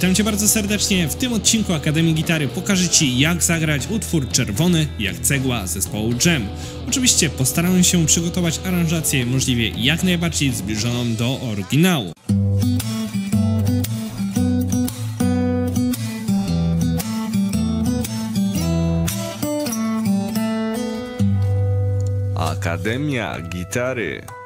Witam Cię bardzo serdecznie. W tym odcinku Akademii Gitary pokażę Ci jak zagrać utwór czerwony jak cegła zespołu Jam. Oczywiście postarałem się przygotować aranżację możliwie jak najbardziej zbliżoną do oryginału. Akademia Gitary.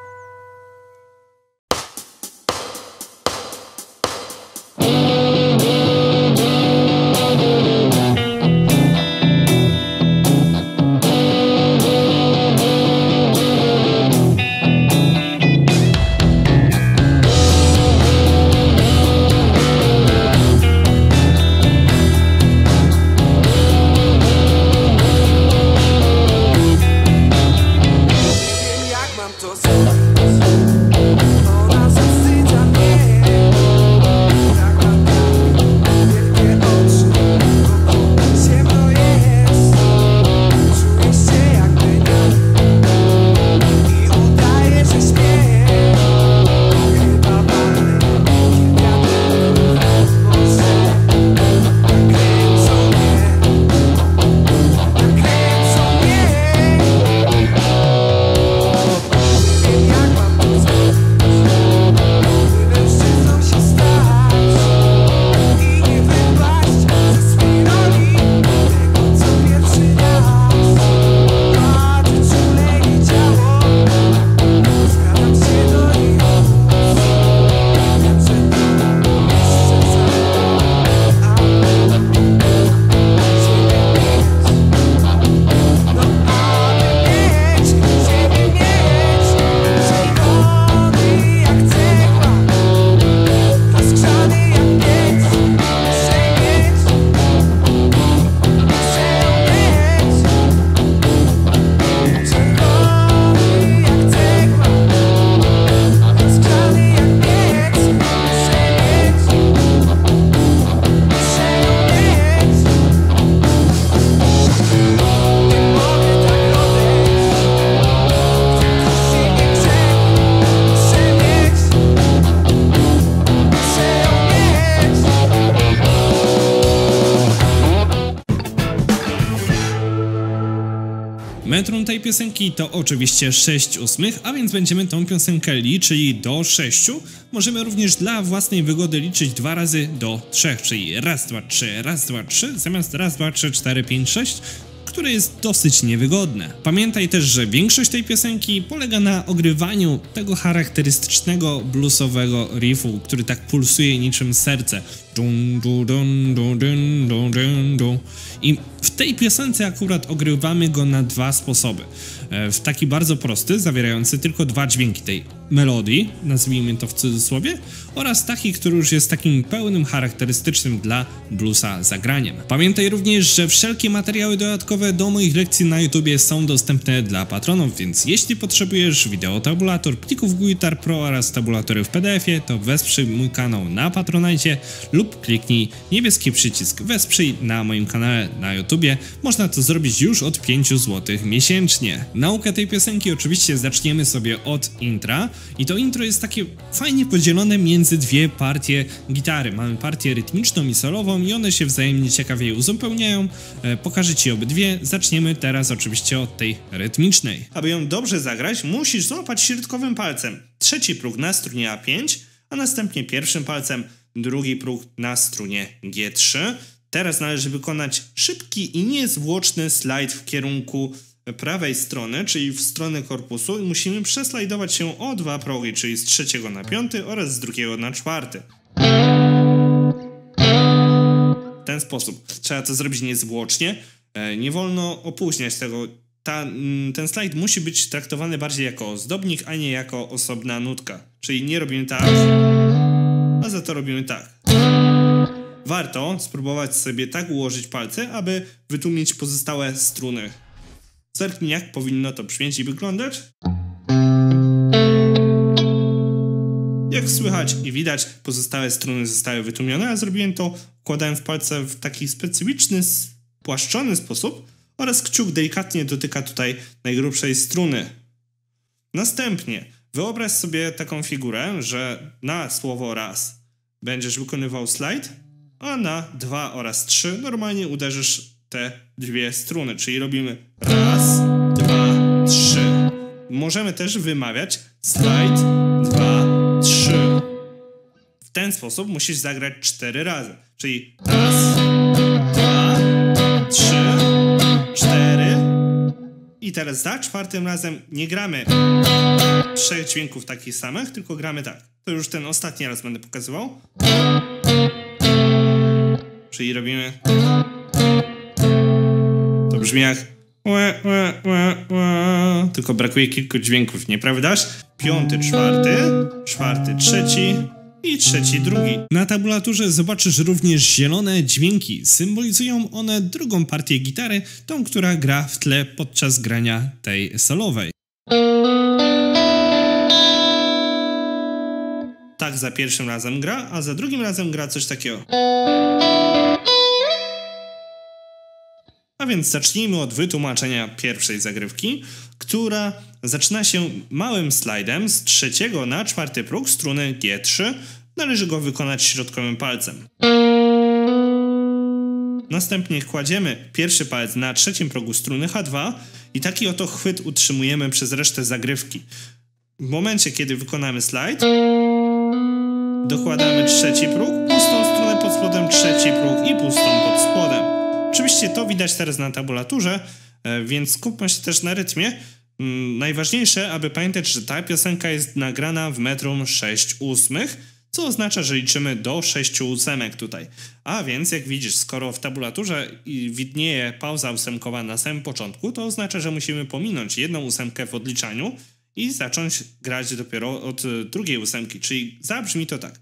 Metrum tej piosenki to oczywiście 6 ósmych, a więc będziemy tą piosenkę liczyli do 6. Możemy również dla własnej wygody liczyć dwa razy do 3, czyli raz, dwa, trzy, raz, dwa, trzy, zamiast raz, dwa, trzy, cztery, pięć, sześć, które jest dosyć niewygodne. Pamiętaj też, że większość tej piosenki polega na ogrywaniu tego charakterystycznego bluesowego riffu, który tak pulsuje niczym serce. I w tej piosence akurat ogrywamy go na dwa sposoby. E, W taki bardzo prosty, zawierający tylko dwa dźwięki tej melodii, nazwijmy to w cudzysłowie, oraz taki, który już jest takim pełnym, charakterystycznym dla bluesa zagraniem. Pamiętaj również, że wszelkie materiały dodatkowe do moich lekcji na YouTubie są dostępne dla patronów, więc jeśli potrzebujesz wideotabulator, plików Guitar Pro oraz tabulatory w PDF-ie, to wesprzyj mój kanał na Patronite lub kliknij niebieski przycisk wesprzyj na moim kanale na YouTubie. Można to zrobić już od 5 zł miesięcznie. Naukę tej piosenki oczywiście zaczniemy sobie od intra i to intro jest takie fajnie podzielone między dwie partie gitary. Mamy partię rytmiczną i solową i one się wzajemnie ciekawie uzupełniają. E, pokażę Ci obydwie. Zaczniemy teraz oczywiście od tej rytmicznej. Aby ją dobrze zagrać, musisz złapać środkowym palcem trzeci próg na strunie A5, a następnie pierwszym palcem drugi próg na strunie G3. Teraz należy wykonać szybki i niezwłoczny slajd w kierunku prawej strony, czyli w stronę korpusu i musimy przeslajdować się o dwa progi, czyli z trzeciego na piąty oraz z drugiego na czwarty. W ten sposób. Trzeba to zrobić niezwłocznie. E, Nie wolno opóźniać tego. Ta, mm, ten slajd musi być traktowany bardziej jako ozdobnik, a nie jako osobna nutka. Czyli nie robimy tak, a za to robimy tak. Warto spróbować sobie tak ułożyć palce, aby wytłumić pozostałe struny. Zerknij jak powinno to brzmieć i wyglądać. Jak słychać i widać, pozostałe struny zostały wytłumione, a zrobiłem to wkładając palce w taki specyficzny, spłaszczony sposób oraz kciuk delikatnie dotyka tutaj najgrubszej struny. Następnie wyobraź sobie taką figurę, że na słowo raz będziesz wykonywał slajd, a na 2 oraz 3 normalnie uderzysz te dwie struny, czyli robimy raz, dwa, trzy. Możemy też wymawiać slide, dwa, trzy. W ten sposób musisz zagrać cztery razy, czyli raz, dwa, trzy, cztery. I teraz za czwartym razem nie gramy trzech dźwięków takich samych, tylko gramy tak. To już ten ostatni raz będę pokazywał. Czyli robimy. To brzmi jak. Łe, łe, łe, łe. Tylko brakuje kilku dźwięków, nieprawdaż? Piąty, czwarty, czwarty, trzeci i trzeci, drugi. Na tabulaturze zobaczysz również zielone dźwięki. Symbolizują one drugą partię gitary, tą, która gra w tle podczas grania tej solowej. Tak za pierwszym razem gra, a za drugim razem gra coś takiego. A więc zacznijmy od wytłumaczenia pierwszej zagrywki, która zaczyna się małym slajdem z trzeciego na czwarty próg struny G3. Należy go wykonać środkowym palcem. Następnie kładziemy pierwszy palec na trzecim progu struny H2 i taki oto chwyt utrzymujemy przez resztę zagrywki. W momencie, kiedy wykonamy slajd, dokładamy trzeci próg, pustą strunę pod spodem, trzeci próg i pustą pod spodem. Oczywiście to widać teraz na tabulaturze, e, więc skupmy się też na rytmie. Mm, Najważniejsze, aby pamiętać, że ta piosenka jest nagrana w metrum 6 ósmych, co oznacza, że liczymy do 6 ósemek tutaj. A więc, jak widzisz, skoro w tabulaturze widnieje pauza ósemkowa na samym początku, to oznacza, że musimy pominąć jedną ósemkę w odliczaniu i zacząć grać dopiero od y, drugiej ósemki, czyli zabrzmi to tak.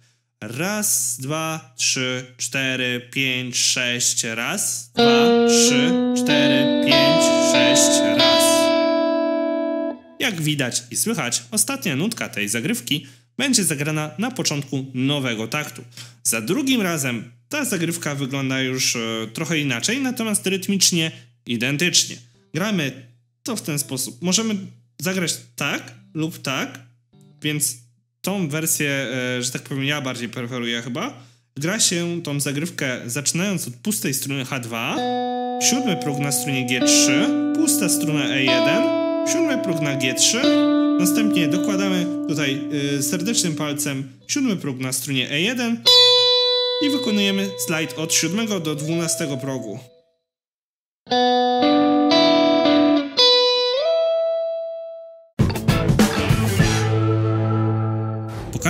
Raz, dwa, trzy, cztery, pięć, sześć, raz, dwa, trzy, cztery, pięć, sześć, raz. Jak widać i słychać, ostatnia nutka tej zagrywki będzie zagrana na początku nowego taktu. Za drugim razem ta zagrywka wygląda już e, trochę inaczej, natomiast rytmicznie identycznie. Gramy to w ten sposób. Możemy zagrać tak lub tak, więc tą wersję, e, że tak powiem, ja bardziej preferuję chyba. Gra się tą zagrywkę zaczynając od pustej struny H2, siódmy próg na strunie G3, pusta struna E1, siódmy próg na G3, następnie dokładamy tutaj y, serdecznym palcem siódmy próg na strunie E1 i wykonujemy slajd od siódmego do dwunastego progu.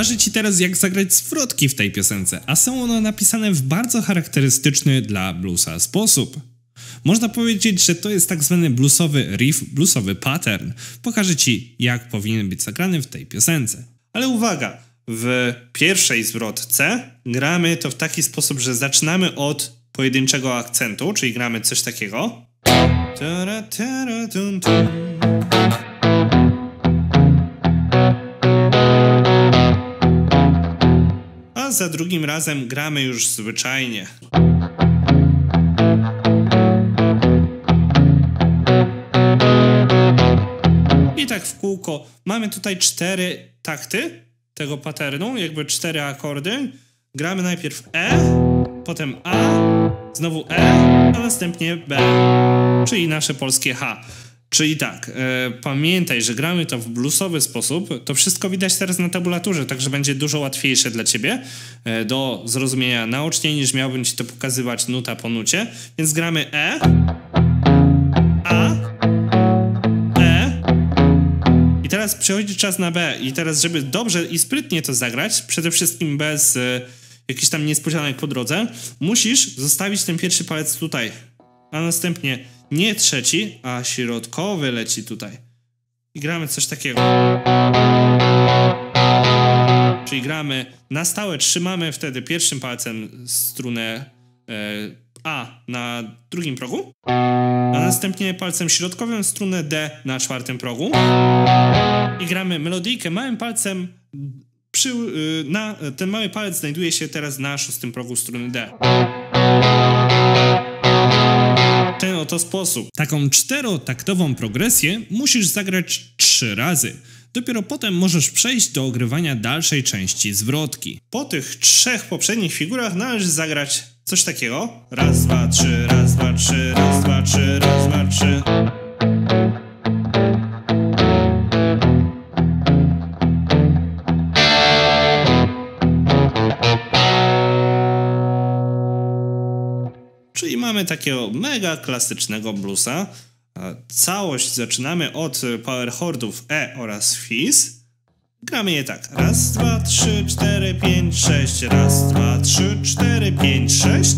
Pokażę Ci teraz, jak zagrać zwrotki w tej piosence, a są one napisane w bardzo charakterystyczny dla bluesa sposób. Można powiedzieć, że to jest tak zwany bluesowy riff, bluesowy pattern. Pokażę Ci, jak powinien być zagrany w tej piosence. Ale uwaga, w pierwszej zwrotce gramy to w taki sposób, że zaczynamy od pojedynczego akcentu, czyli gramy coś takiego. Tara, tara, tum, tum. Za drugim razem gramy już zwyczajnie. I tak w kółko. Mamy tutaj cztery takty tego patternu, jakby cztery akordy. Gramy najpierw E, potem A, znowu E, a następnie B, czyli nasze polskie H. Czyli tak, e, pamiętaj, że gramy to w bluesowy sposób. To wszystko widać teraz na tabulaturze, także będzie dużo łatwiejsze dla ciebie e, do zrozumienia naocznie, niż miałbym ci to pokazywać nuta po nucie. Więc gramy E, A, E, i teraz przychodzi czas na B. I teraz, żeby dobrze i sprytnie to zagrać, przede wszystkim bez e, jakichś tam niespodzianek po drodze, musisz zostawić ten pierwszy palec tutaj. A następnie nie trzeci, a środkowy leci tutaj. I gramy coś takiego. Czyli gramy na stałe, trzymamy wtedy pierwszym palcem strunę e, A na drugim progu, a następnie palcem środkowym strunę D na czwartym progu i gramy melodyjkę małym palcem przy, y, na, ten mały palec znajduje się teraz na szóstym progu struny D. Ten oto sposób. Taką czterotaktową progresję musisz zagrać trzy razy. Dopiero potem możesz przejść do ogrywania dalszej części zwrotki. Po tych trzech poprzednich figurach należy zagrać coś takiego. Raz, dwa, trzy, raz, dwa, trzy, raz, dwa, trzy, raz, dwa, trzy. Mamy takiego mega klasycznego bluesa. Całość zaczynamy od power chordów E oraz Fizz. Gramy je tak. Raz, dwa, trzy, cztery, pięć, sześć. Raz, dwa, trzy, cztery, pięć, sześć.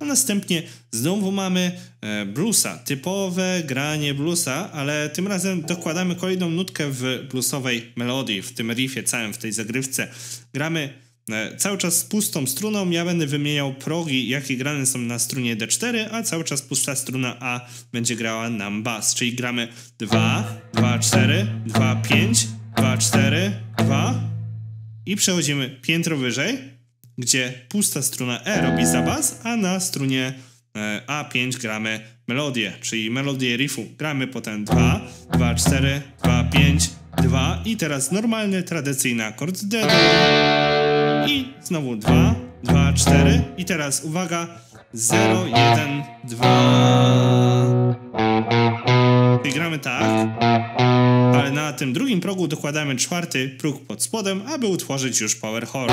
A następnie znowu mamy e, bluesa. Typowe granie bluesa, ale tym razem dokładamy kolejną nutkę w bluesowej melodii, w tym riffie całym, w tej zagrywce. Gramy cały czas z pustą struną. Ja będę wymieniał progi, jakie grane są na strunie D4, a cały czas pusta struna A będzie grała nam bas. Czyli gramy 2, 2, 4, 2, 5, 2, 4, 2 i przechodzimy piętro wyżej, gdzie pusta struna E robi za bas, a na strunie e, A5 gramy melodię, czyli melodię riffu. Gramy potem 2, 2, 4, 2, 5, 2 i teraz normalny, tradycyjny akord D i znowu 2, 2, 4 i teraz uwaga 0, 1, 2 i gramy tak ale na tym drugim progu dokładamy czwarty próg pod spodem, aby utworzyć już power chord.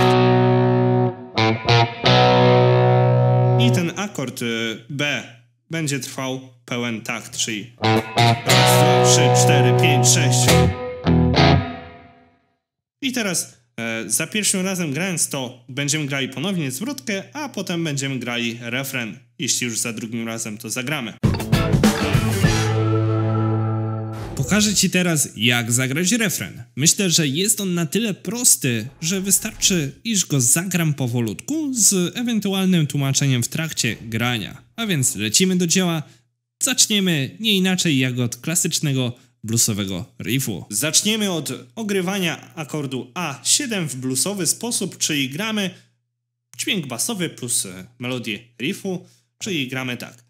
I ten akord y, B będzie trwał pełen takt, czyli raz, dwa, trzy, cztery, pięć, sześć. I teraz za pierwszym razem grając to będziemy grali ponownie zwrotkę, a potem będziemy grali refren, jeśli już za drugim razem to zagramy. Pokażę Ci teraz, jak zagrać refren. Myślę, że jest on na tyle prosty, że wystarczy, iż go zagram powolutku z ewentualnym tłumaczeniem w trakcie grania. A więc lecimy do dzieła. Zaczniemy nie inaczej jak od klasycznego bluesowego riffu. Zaczniemy od ogrywania akordu A7 w bluesowy sposób, czyli gramy dźwięk basowy plus melodię riffu, czyli gramy tak.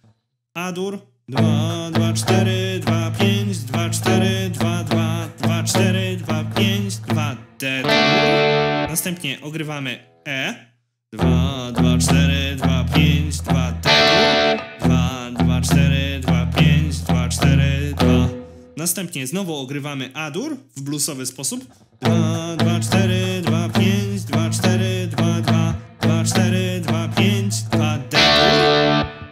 A-dur, 2, 2, 4, 2, 5, 2, 4, 2, 2, 2, 4, 2, 5, 2, D. Następnie ogrywamy E, 2, 2, 4, 2, 5, 2, D, dur. 2, 2, 4, 2, 5, 2, 4, 2. Następnie znowu ogrywamy A-dur w bluesowy sposób. 2, 2, 4, 2, 5, 2, 4, 2, 2, 2, 4, 2, 5, 2, D.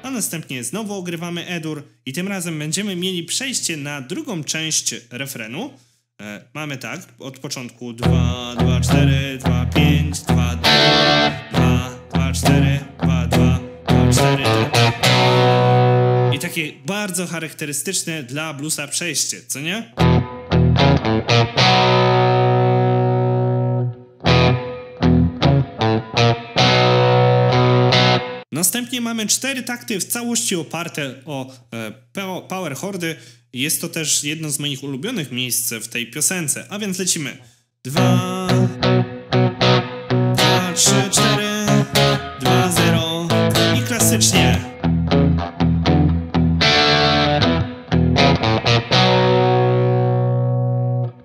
A następnie znowu ogrywamy E-dur i tym razem będziemy mieli przejście na drugą część refrenu. E, mamy tak, od początku 2, 2, 4, 2, 5, 2, 2, 2, 4, takie bardzo charakterystyczne dla bluesa przejście, co nie? Następnie mamy cztery takty w całości oparte o e, po- power chordy. Jest to też jedno z moich ulubionych miejsc w tej piosence, a więc lecimy. Dwa,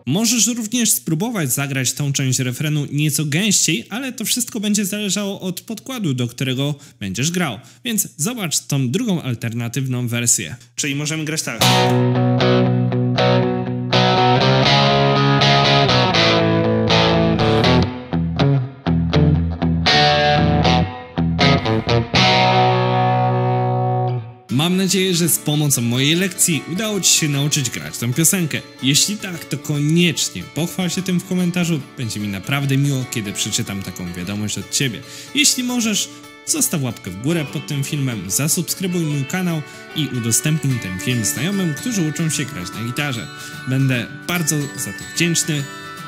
Możesz również spróbować zagrać tą część refrenu nieco gęściej, ale to wszystko będzie zależało od podkładu, do którego będziesz grał. Więc zobacz tą drugą alternatywną wersję. Czyli możemy grać tak. Mam nadzieję, że z pomocą mojej lekcji udało Ci się nauczyć grać tą piosenkę. Jeśli tak, to koniecznie pochwal się tym w komentarzu. Będzie mi naprawdę miło, kiedy przeczytam taką wiadomość od Ciebie. Jeśli możesz, zostaw łapkę w górę pod tym filmem, zasubskrybuj mój kanał i udostępnij ten film znajomym, którzy uczą się grać na gitarze. Będę bardzo za to wdzięczny.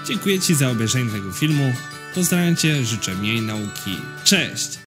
Dziękuję Ci za obejrzenie tego filmu. Pozdrawiam Cię, życzę miłej nauki. Cześć!